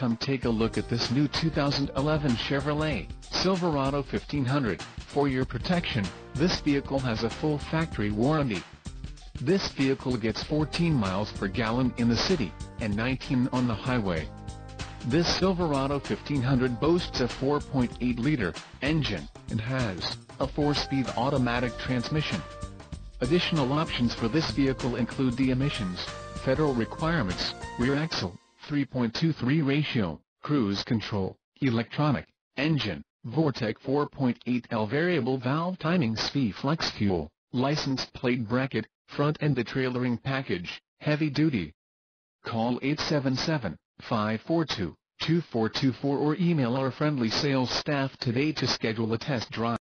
Come take a look at this new 2011 Chevrolet Silverado 1500. For your protection, this vehicle has a full factory warranty. This vehicle gets 14 miles per gallon in the city, and 19 on the highway. This Silverado 1500 boasts a 4.8-liter engine, and has a 4-speed automatic transmission. Additional options for this vehicle include the emissions, federal requirements, rear axle, 3.23 ratio, cruise control, electronic, engine, Vortec 4.8L variable valve timing SFI flex fuel, license plate bracket, front and the trailering package, heavy duty. Call 877-542-2424 or email our friendly sales staff today to schedule a test drive.